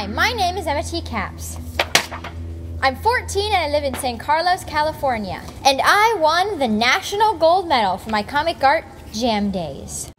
Hi, my name is Emma T. Caps. I'm 14 and I live in San Carlos, California. And I won the National Gold Medal for my comic art Jam Days.